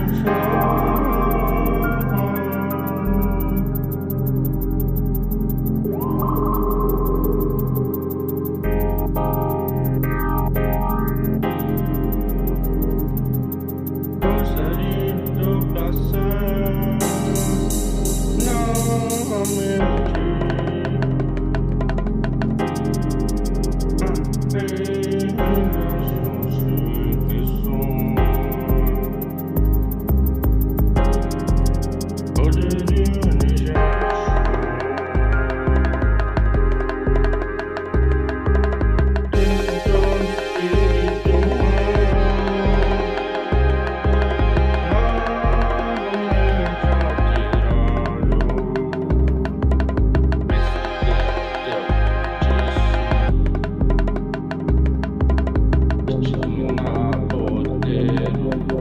Poison, yeah.